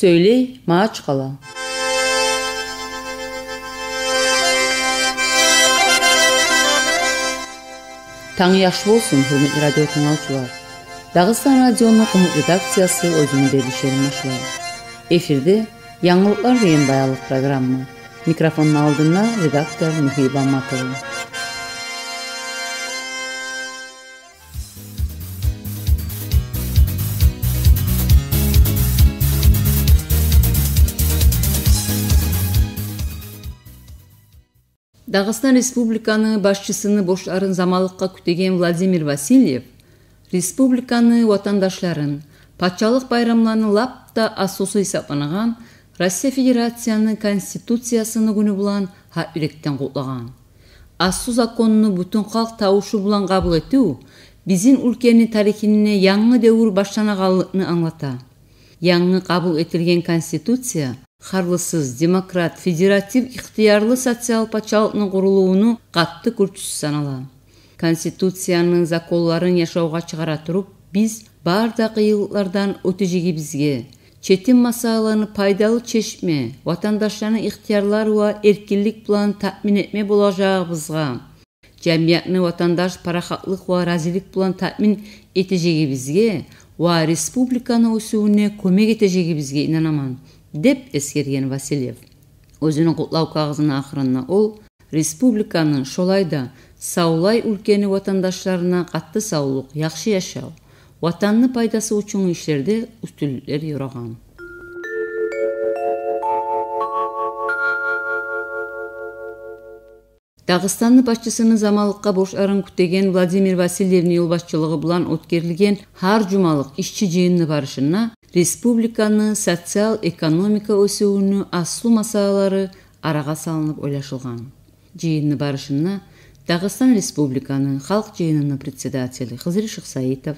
Söyley, Maaç xala. Taң yaxşı olsun, hürmetli radio dinləyicilər. Dağıstan Radionun qonaq redaksiyası özünü verilişini başlayır. Efirde Yanılıqlar və Yenidayanlıq proqramı. Mikrofonun aldığında redaktor Mühibə Matova. Дагыстан республиканы башчысыны бош арын замалыкка күтеген владимир васильев республиканы ватандашларын патшалык байрамларны лапта асуусу эсептенген россия федерацияны конституциясыны күнү булан ха үректен кутлаган асуу законуну бүтүн калк табышы булан кабыл этүү биздин өлкөнүн тарихине яңы дәуір баштанаганлыгын аңлата. Яңы кабыл этилген конституция харлысыз демократ федератив ыктыярлы социал патшалыктын курулууну катты күртүүсү санала конституциянын законлорун жашоого чыгара туруп биз да кыйынчылыктардан өтө четим масаланы пайдалуу чечме ватандаштардын ыктыярлары ва эркинлик планын таъмин этме болажагыбызга жамиятны ватандаш парахаттык ва разилик план таъмин этежегибизге ва республиканы өсүүнүнө көмөк этежегибизге инанаман. Деп эскерген васильев өзүнүн кутлау кагазынын акырында ол республиканын шолайда саулай өлкөнүн ватандаштарына катты саулык жакшы жашоо ватанны пайдасы үчүн иштерде үстүлүктөр юраган дагыстандын замалыкка бош арын күтеген владимир васильевдин эл башчылыгы билан өткөрүлгөн ар жумалык ишчи жыйынына барышына республиканы социал экономика өсүүнүн асыл масалалары арага салынып ойлошулган жыйындын барышына дагыстан республиканын халк жыйынынын председатели кызыр шыксаитов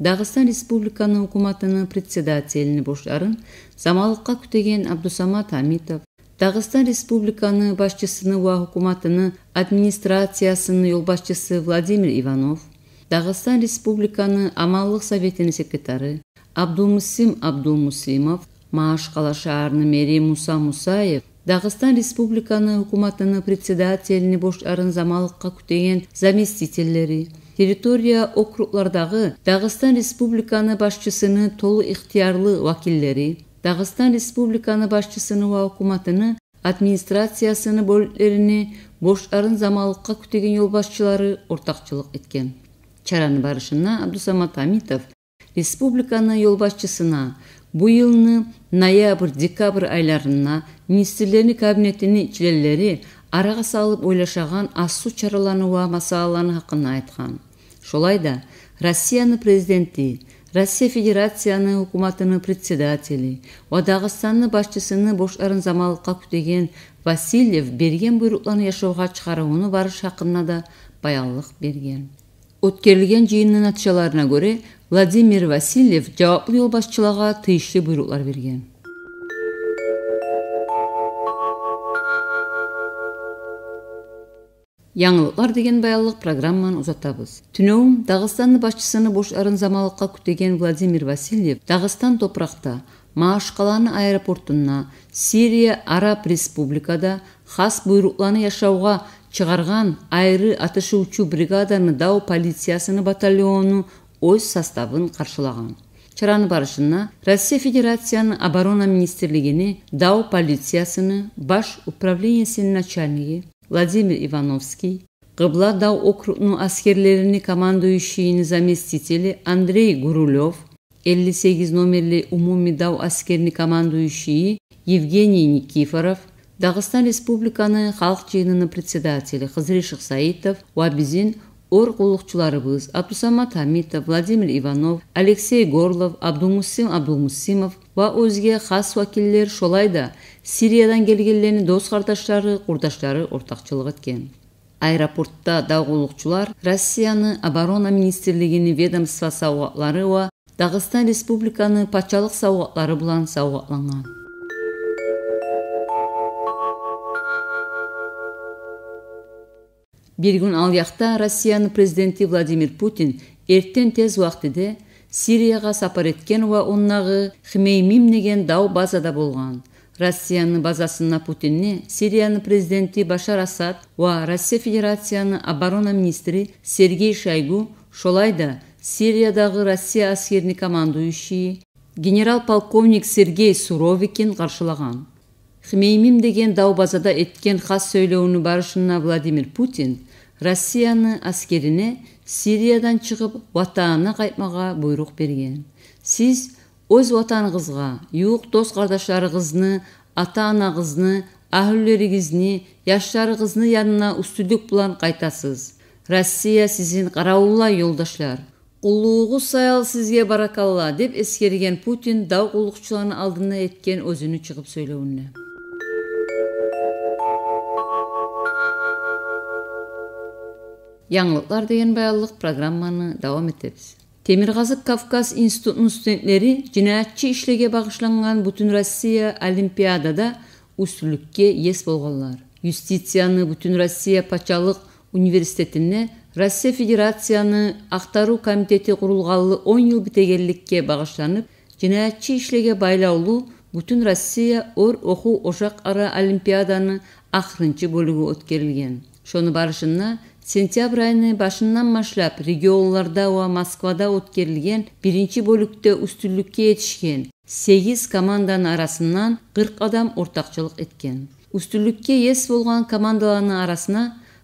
дагыстан республиканын укматынын председателини боштарын замалыкка күтеген абдусамат хамитов дагыстан республиканы башчысыны ва укматынын администрациясынын жол башчысы владимир иванов дагыстан республиканы амалдык советинин секретары абдулмусим абдулмусимов маашкала шаарынын мэри муса мусаев дагыстан республиканы укматынын председателини бош арын замалыкка күтеген заместительдери территория округлардагы дагыстан республиканы башчысынын толук ыктыярлуу вакилдери дагыстан республиканы башчысыны ва укматыны администрациясыны бөлүклөрүнү бош арын замалыкка күтеген жол башчылары ортакчылык эткен чаранын барышына абдусамат хамитов республиканы жол башчысына быйылны ноябрь декабрь айларына министрлердин кабинетинин членleri арага салып ойлошогон асуу чараларны ва масалаларны хакында айткан ошолай да россиянын президенти россия федерациянын укматынын председатели ва дагыстандын башчысыны бош арын замалыкка күтеген васильев берген буйрукларны жашоого чыгарууну барыш хакында да баяндык берген. Өткөрүлгөн жыйындын натыйжаларына көрө владимир васильев жауаптуу жол башчыларга тийиштүү буйруклар берген. Жаңылыктар деген баялык программаны узатабыз түнөгүн дагыстандын башчысыны бош арын замалыкка күтеген владимир васильев дагыстан топуракта маашкаланы аэропортуна сирия араб республикада хас буйрукларны жашоого чыгарган айры атышуучу бригаданын дау полициясынын батальону өз составын каршылаган чаранын барышына россия федерациянын оборона министрлигини дау полициясыны баш управлениясынын начальниги владимир ивановский кыбла дау округунун аскерлерини командующийинин заместители андрей гурулев элүү сегиз номерли умумий дау аскеринин командующийи евгений никифоров дагыстан республиканын халк жыйынынын председатели кызыр шыксаитов ва биздин ор кулукчуларыбыз абдусамат хамитов владимир иванов алексей горлов абдулмусим абдулмусимов ва өзге хас вакилдер шолай да сириядан келгендердин дос кардаштары курдаштары ортакчылык эткен. Аэропортто дагуулукчулар россиянын оборона министрлигинин ведомство сабгатлары ва дагыстан республиканын патшалык сабгатлары билан сабгатланган бир күн ал жакта россиянын президенти владимир путин эртең тез убактыде сирияга сапар эткен ва оннагы хмеймим деген дау базада болгон россиянын базасына путинни сириянын президенти башар асад ва россия федерациянын оборона министри сергей шойгу шолай да сириядагы россия аскерини командующий генерал полковник сергей суровикин каршылаган хмеймим деген дау базада эткен хас сөйлөөнү барышына владимир путин россияны аскерине сириядан чыгып ватанына кайтмага буйрук берген. Сиз өз ватаныңызга юук дос кардаштарыңызны ата анаңызны аһүллеригизни жаштарыңыздын янына үстүлдүк булан кайтасыз россия сизин караулла жолдошлор кулуугуз саял сизге баракалла деп эскерген путин дау куллукчулардын алдына эткен өзүнүн чыгып сөйлөөнүнө жаңылыктар деген баялык программаны давам этебиз темир казык кавказ институтунун студенттери жинаятчы ишлеге багышланган бүтүн россия олимпиадада үстүнлүккө эс болгонлор юстицияны бүтүн россия пачалык университетине россия федерацияны актаруу комитети курулгалы он жыл бітегенлікке багышланып жинаятчы ишлеге байлаулуу бүтүн россия ор окуу ошак ара олимпиаданы акырынчы бөлүгү өткөрүлген ошону барышына сентябрь айынын башынан башлап регионларда ва москвада өткөрүлген биринчи бөлүктө үстүнлүккө жетишкен сегиз команданын арасынан кырк адам ортакчылык эткен үстүнлүккө эс болгон командалардын арасына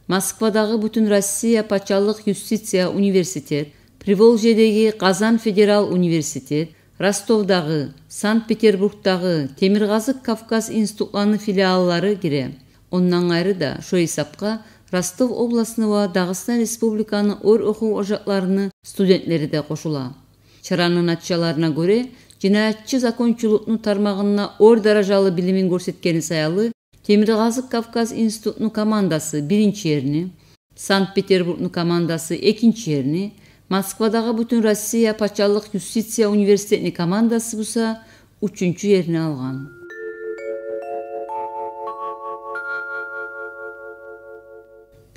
москвадагы бүтүн россия пачалык юстиция университет приволжьедеги казан федерал университет ростовдагы санкт петербургдагы темир казык кавказ институтларынын филиаллары кире ондон кайры да ошол эсапка ростов областыны ва дагыстан республиканын ор окуу ожакларынын студенттери да кошула чаранын натыйжаларына көрө жинаятчы закончулуктун тармагына ор даражалуу билимин көрсөткени саялы темир казык кавказ институтунун командасы биринчи эрни санкт петербургдун командасы экинчи эрни москвадагы бүтүн россия пачалык юстиция университетинин командасы буса үчүнчү эрни алган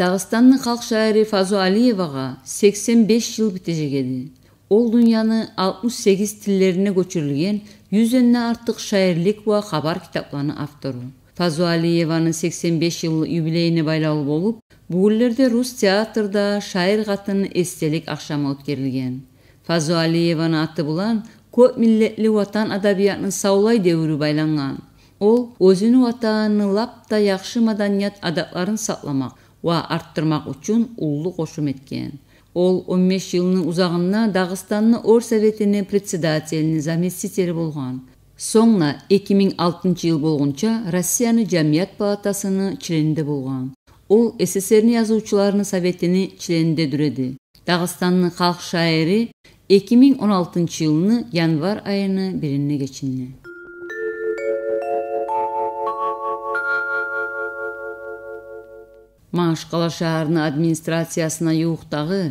дагыстандын калк шайыры фазу алиевага сексен беш жыл бите жегеди ол алтымыш сегиз тилдерине көчүрүлгөн жүздөн артык шайырлык ва кабар китапларынын автору. Фазу алиеванын сексен беш жыл юбилейине байлаулуу болуп бүгүнлөрдө рус театрда шайыр катынын эстелик акшамы өткөрүлгөн фазу алиеванын аты булан көп миллеттүү ватан адабиятынын саулай дебүрү байланган ол өзүнүн ватанын лап да жакшы маданият адатларын сакламак ва арттырмак үчүн улуу кошум эткен. Ол он беш жылдын узагында дагыстандын ор советинин председателинин заместители болгон соңна эки миң алтынчы жыл болгончо россиянын жамият палатасынын членинде болгон ол сссрдин жазуучуларынын советинин членинде дүрөдү дагыстандын миң он алтынчы жылынын январь айынын бирине кечинде. Маашкала шаарынын администрациясына жууктагы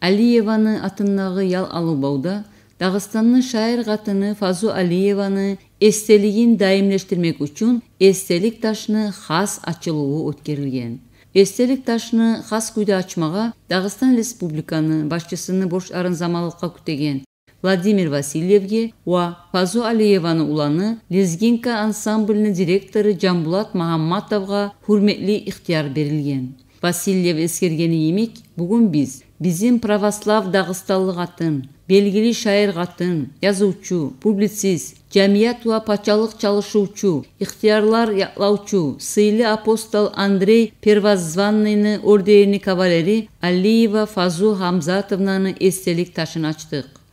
алиеванын атындагы ял алуубауда дагыстандын шайыр катыны фазу алиеваны эстелигин дайымлештирмек үчүн эстелик ташыны хас ачылуу өткөрүлгөн эстелик ташыны хас күйдө ачмага дагыстан республиканын башчысыны бош арын замалыкка күтеген владимир васильевге ва фазу алиеванын уланы лезгинка ансамблинин директору жамбулат магамматовго хүрметтүү ыктыяр берилген васильев эскергени эмик бүгүн биз биздин православ дагысталык атын белгилүү шайыр катын жазуучу публицист жамият ва пачалык чалышуучу ыктыярлар ятлаучу сыйлы апостол андрей первозванныйны орденинин кавалери алиева фазу хамзатовнанын эстелик ташын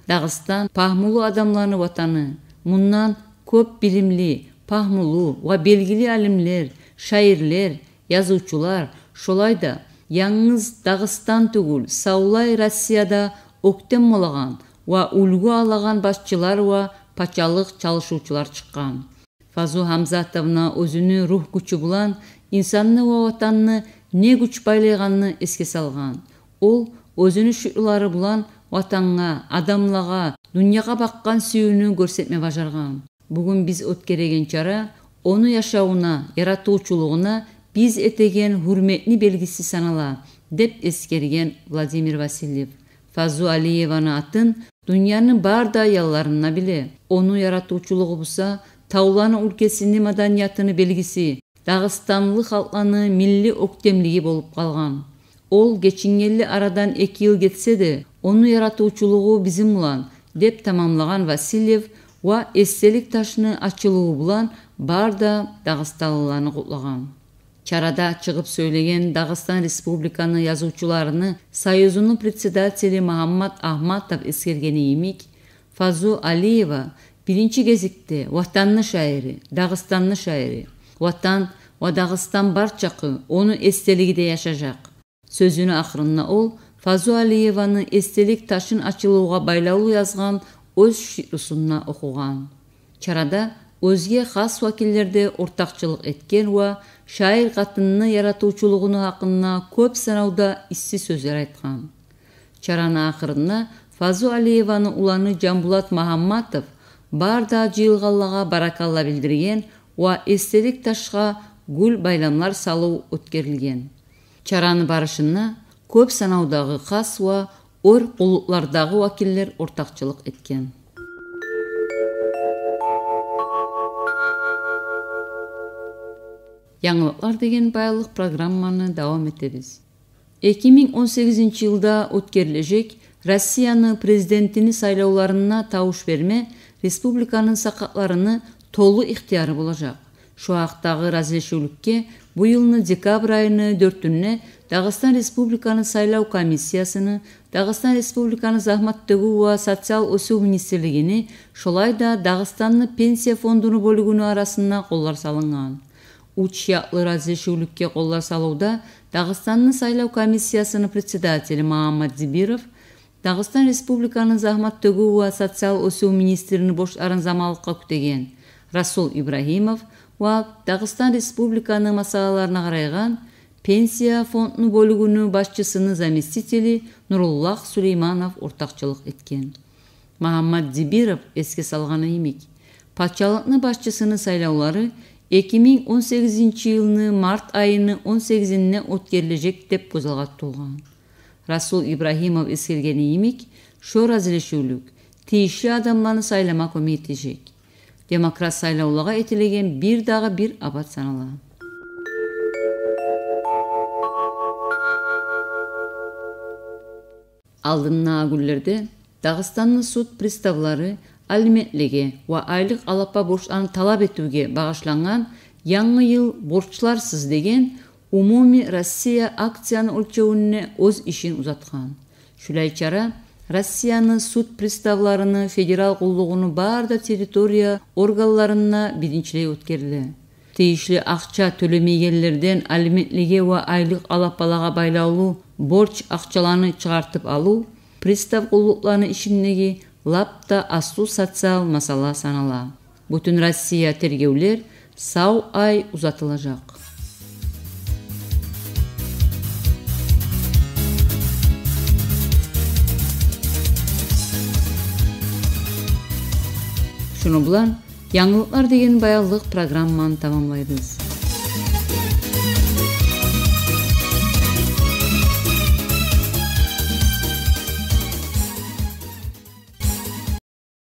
дагыстан пахмулуу адамдардын ватаны мындан көп билимли пахмулуу ва белгилүү алимдер шайырлер жазуучулар ошолой да яңыз дагыстан түгүл саулай россияда октеммолаган ва үлгү алаган башчылар ва пачалык чалышуучулар чыккан. Фазу хамзатовна өзүнүн рух күчү булан инсанны ва ватанны эмне күч байлаганын эске салган. Ол өзүнүн шуулары булан ватанга адамларга дүйнөгө баккан сүйүүнү көрсөтмө бажарган. Бүгүн биз өткөргөн чара ону жашауына яратуучулугуна биз этеген хүрметтин белгиси санала деп эскерген владимир васильев. Фазу алиеванын атын дүйнөнүн баарды аялларына биле. Ону яратуучулугубузса тауланын өлкесинин маданиятынын белгиси дагыстанлык халкынын милли өктемлиги болуп калган. Ол кечингелли арадан эки жыл кетсе да ону яратуучулугу бизин улан деп тамамлаган васильев ва эстелик ташынын ачылуу булан баарда дагысталууларны кутлаган чарада чыгып сөйлөгөн дагыстан республиканын жазуучуларынын союзунун председатели махаммад ахматов эскергени имик фазу алиева биринчи кезекте ватанны шайыры дагыстанны шайыры ватан ва дагыстан барчакы ону эстелигиде жашажак сөзүнүн акырында ол фазу алиеванын эстелик ташын ачылууга байлаулуу жазган өз шиырусуна окуган чарада өзге хас вакилдерде ортакчылык эткен ва шайыр катынынын яратуучулугунун хакында көп санауда исси сөздөр айткан чаранын акырында фазу алиеванын уланы жамбулат махамматов баарда жыйылганларга баракалла билдирген ва эстелик ташка гүл байламлар салуу өткөрүлгөн чаранын барышына көп санаудагы хас ва ор улутлардагы вакилдер ортакчылык эткен жаңылыктар деген байлык программаны этебиз эки миң он сегизинчи жылда өткөрүлөжек россиянын президентини сайлоолоруна табыш берме республиканын сакатларыны толуу ыктыяры боложак ушул актагы разрешүүлүккө быйылдын декабрь айынын төртүнүнө дагыстан республиканын сайлоо комиссиясыны дагыстан республиканын захмат ва социал өсүү министрлигини ошолай да дагыстандын пенсия фондунун бөлүгүнүн арасына колдор салынган уч яклы разрешүүлүккө колдор салууда дагыстандын сайлоо комиссиясынын председатели маамат зибиров дагыстан республиканын захмат төгүү социал өсүү министринин боштарын замалыкка күтеген расул ибрахимов ва дагыстан республиканын маселелерине карайган пенсия фондунун бөлүгүнүн башчысынын заместители нуруллах сулейманов ортакчылык эткен маамат зибиров эске салганы имик патшалыктын башчысынын сайлоолору эки миң он сегизинчи жылдын март айынын он сегизине өткөрүлөжек деп козготтулган расул ибрахимов эскергени имик ошол разрешүүлүк тийиштүү адамдарды сайламак көмөйтежек демократ сайлоолорго этилеген бир дагы бир абад саналат алдыңкы күндөрдө дагыстандын суд приставлары алиментлеге ва айлык алапа борчтарын талап этүүгө багышланган жаңы жыл борчуларсыз деген умумий россия акциянын өлчөмүнө өз ишин узаткан ушулай чара россиянын суд приставларынын федерал кулдугунун баардык территория органларына биринчилей өткөрүлдү тийиштүү акча төлөмөгөнлөрдөн алиментлеге ва айлык алапаларга байлаулуу борч акчаларны чыгартып алуу пристав кулдукларынын ишиндеги лапта астуу социал масала санала. Бүтүн россия тергөөлөр сау ай узатылажак ушуну билан жаңылыктар деген баялдык программаны тамамлайбыз